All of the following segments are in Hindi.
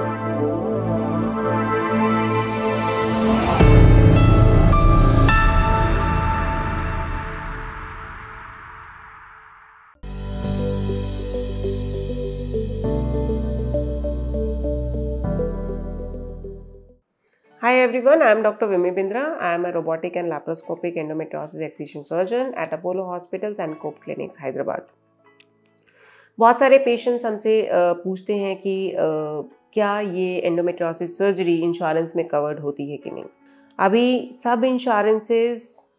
Hi everyone, I am Dr. Vimi Bindra. I am a robotic and laparoscopic endometriosis excision surgeon at Apollo Hospitals and Cope Clinics, Hyderabad. बहुत सारे पेशेंट्स हमसे पूछते हैं कि क्या ये एंडोमेट्रोसिस सर्जरी इंश्योरेंस में कवर्ड होती है कि नहीं? अभी सब इंश्योरेंसेस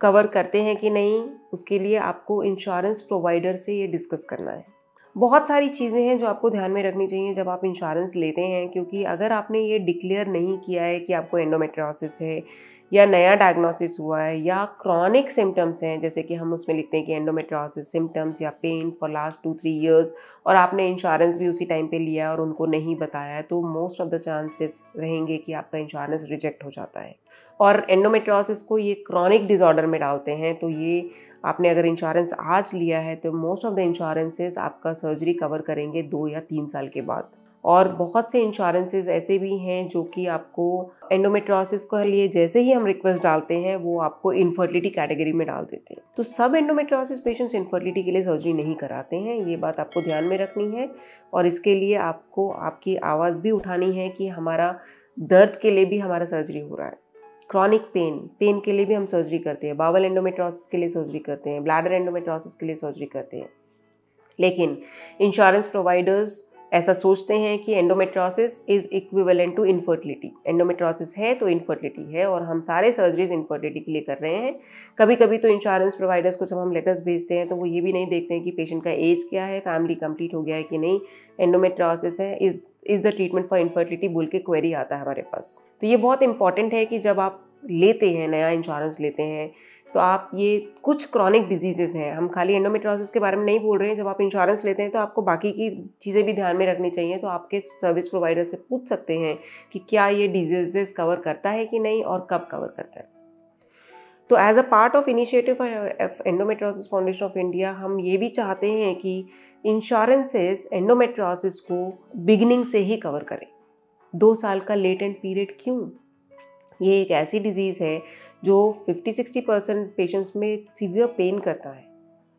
कवर करते हैं कि नहीं, उसके लिए आपको इंश्योरेंस प्रोवाइडर से ये डिस्कस करना है। बहुत सारी चीज़ें हैं जो आपको ध्यान में रखनी चाहिए जब आप इंश्योरेंस लेते हैं, क्योंकि अगर आपने ये डिक्लेयर नहीं किया है कि आपको एंडोमेट्रोसिस है या नया डायग्नोसिस हुआ है या क्रॉनिक सिम्टम्स हैं, जैसे कि हम उसमें लिखते हैं कि एंडोमेट्रोसिस सिम्टम्स या pain for last two three years और आपने इंश्योरेंस भी उसी टाइम पे लिया और उनको नहीं बताया है तो मोस्ट ऑफ़ द चांसेस रहेंगे कि आपका इंश्योरेंस रिजेक्ट हो जाता है। और एंडोमेट्रोसिस को ये क्रॉनिक डिज़ॉर्डर में डालते हैं तो ये आपने अगर इंश्योरेंस आज लिया है तो मोस्ट ऑफ़ द इंश्योरेंसेस आपका सर्जरी कवर करेंगे दो या तीन साल के बाद। और बहुत से इंश्योरेंसेज ऐसे भी हैं जो कि आपको एंडोमेट्रोसिस को लिए जैसे ही हम रिक्वेस्ट डालते हैं, वो आपको इनफर्टिलिटी कैटेगरी में डाल देते हैं। तो सब एंडोमेट्रोसिस पेशेंट्स इनफर्टिलिटी के लिए सर्जरी नहीं कराते हैं, ये बात आपको ध्यान में रखनी है। और इसके लिए आपको, आपकी आवाज़ भी उठानी है कि हमारा दर्द के लिए भी हमारा सर्जरी हो रहा है। क्रॉनिक पेन पेन के लिए भी हम सर्जरी करते हैं। बावल एंडोमेट्रोसिस के लिए सर्जरी करते हैं। ब्लैडर एंडोमेट्रोसिस के लिए सर्जरी करते हैं। लेकिन इंश्योरेंस प्रोवाइडर्स ऐसा सोचते हैं कि endometriosis is equivalent to infertility endometriosis है तो इनफर्टिलिटी है और हम सारे सर्जरीज इनफर्टिलिटी के लिए कर रहे हैं। कभी कभी तो इंश्योरेंस प्रोवाइडर्स को जब हम लेटर्स भेजते हैं तो वो ये भी नहीं देखते हैं कि पेशेंट का एज क्या है फैमिली कंप्लीट हो गया है कि नहीं। एंडोमेट्रोसिस है is is the treatment for infertility बोल के क्वेरी आता है हमारे पास। तो ये बहुत इंपॉर्टेंट है कि जब आप लेते हैं, नया इंश्योरेंस लेते हैं तो आप ये कुछ क्रॉनिक डिजीजेस हैं। हम खाली एंडोमेट्रोसिस के बारे में नहीं बोल रहे हैं। जब आप इंश्योरेंस लेते हैं तो आपको बाकी की चीज़ें भी ध्यान में रखनी चाहिए तो आपके सर्विस प्रोवाइडर से पूछ सकते हैं कि क्या ये डिजीजेस कवर करता है कि नहीं और कब कवर करता है। तो as a part of initiative endometriosis foundation of India हम ये भी चाहते हैं कि इंश्योरेंसेस एंडोमेट्रोसिस को बिगिनिंग से ही कवर करें। दो साल का लेटेंट पीरियड क्यों? ये एक ऐसी डिज़ीज़ है जो 50-60 परसेंट पेशेंट्स में सीवियर पेन करता है।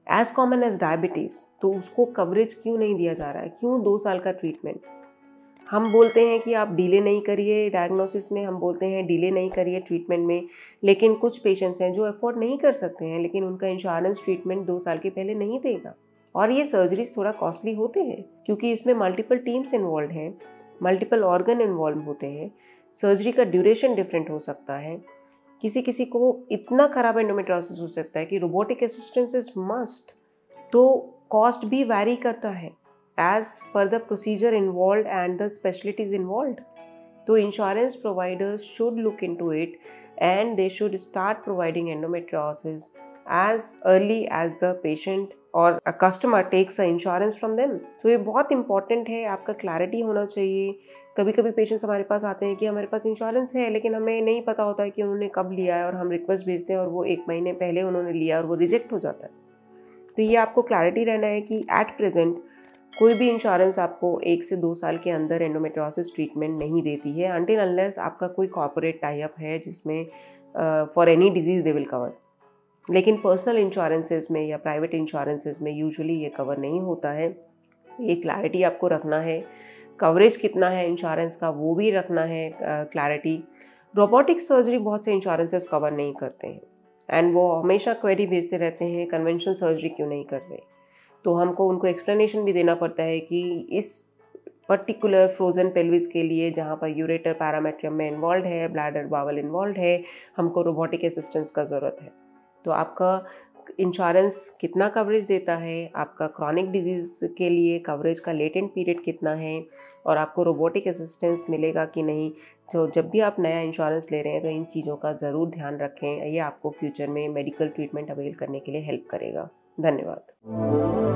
एज कॉमन एज डायबिटीज़ तो उसको कवरेज क्यों नहीं दिया जा रहा है? क्यों दो साल का ट्रीटमेंट हम बोलते हैं कि आप डिले नहीं करिए डायग्नोसिस में, हम बोलते हैं डिले नहीं करिए ट्रीटमेंट में, लेकिन कुछ पेशेंट्स हैं जो अफोर्ड नहीं कर सकते हैं, लेकिन उनका इंश्योरेंस ट्रीटमेंट दो साल के पहले नहीं देगा। और ये सर्जरीज थोड़ा कॉस्टली होते हैं, क्योंकि इसमें मल्टीपल टीम्स इन्वॉल्व हैं। मल्टीपल ऑर्गन इन्वॉल्व होते हैं, सर्जरी का ड्यूरेशन डिफरेंट हो सकता है। किसी किसी को इतना ख़राब एंडोमेट्रोसिस हो सकता है कि रोबोटिक असिस्टेंस इज़ मस्ट तो कॉस्ट भी वैरी करता है as per the procedure involve and the specialities involve तो insurance providers should look into it and they should start providing endometriosis as early as the patient और customer takes a insurance from them तो ये बहुत इंपॉर्टेंट है, आपका क्लैरिटी होना चाहिए। कभी कभी पेशेंट्स हमारे पास आते हैं कि हमारे पास इंश्योरेंस है, लेकिन हमें नहीं पता होता है कि उन्होंने कब लिया है और हम रिक्वेस्ट भेजते हैं और वो एक महीने पहले उन्होंने लिया और वो रिजेक्ट हो जाता है। तो ये आपको क्लैरिटी रहना है कि एट प्रेजेंट कोई भी इंश्योरेंस आपको एक से दो साल के अंदर एंडोमेट्रोसिस ट्रीटमेंट नहीं देती है अनटिल अनलेस आपका कोई कॉपोरेट टाइप है जिसमें for any disease they will cover लेकिन पर्सनल इंश्योरेंसेज में या प्राइवेट इंश्योरेंसेज में यूजुअली ये कवर नहीं होता है। ये क्लैरिटी आपको रखना है। कवरेज कितना है इंश्योरेंस का वो भी रखना है क्लैरिटी रोबोटिक सर्जरी बहुत से इंश्योरेंसेस कवर नहीं करते हैं। एंड वो हमेशा क्वेरी भेजते रहते हैं कन्वेंशनल सर्जरी क्यों नहीं कर रहे? तो हमको उनको एक्सप्लेनेशन भी देना पड़ता है कि इस पर्टिकुलर फ्रोजन पेल्विस के लिए जहाँ पर यूरेटर पैरामेट्रियम में इन्वॉल्व है ब्लैडर बावल इन्वॉल्व है, हमको रोबोटिक असिस्टेंस का ज़रूरत है। तो आपका इंश्योरेंस कितना कवरेज देता है? आपका क्रॉनिक डिज़ीज़ के लिए कवरेज का लेटेंट पीरियड कितना है? और आपको रोबोटिक असिस्टेंस मिलेगा कि नहीं? तो जब भी आप नया इंश्योरेंस ले रहे हैं तो इन चीज़ों का ज़रूर ध्यान रखें। ये आपको फ्यूचर में मेडिकल ट्रीटमेंट अवेल करने के लिए हेल्प करेगा। धन्यवाद।